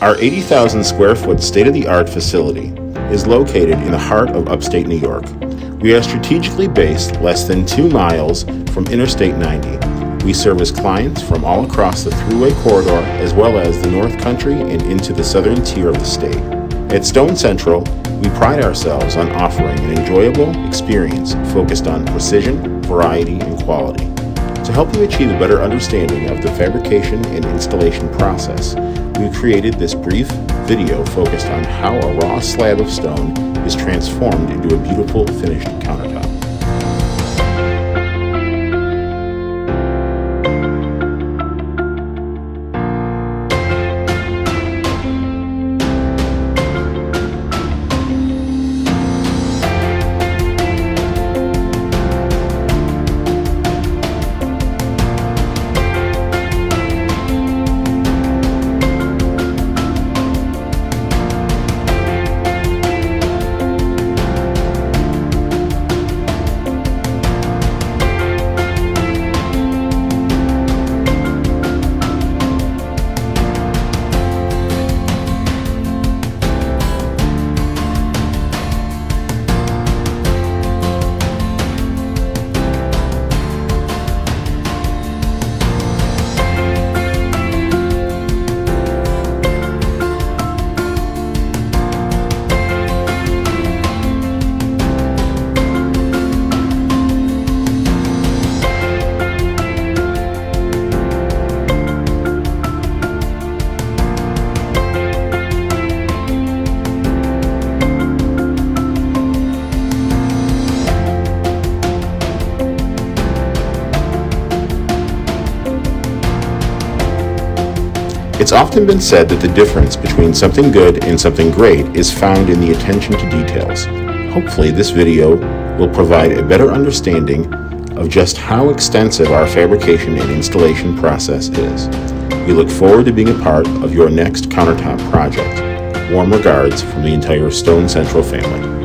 Our 80,000 square foot state of the art facility is located in the heart of upstate New York. We are strategically based less than two miles from Interstate 90. We service clients from all across the Thruway corridor as well as the North Country and into the southern tier of the state. At Stone Central, we pride ourselves on offering an enjoyable experience focused on precision, variety, and quality. To help you achieve a better understanding of the fabrication and installation process, we created this brief video focused on how a raw slab of stone is transformed into a beautiful finished It's often been said that the difference between something good and something great is found in the attention to details. Hopefully this video will provide a better understanding of just how extensive our fabrication and installation process is. We look forward to being a part of your next countertop project. Warm regards from the entire Stone Central family.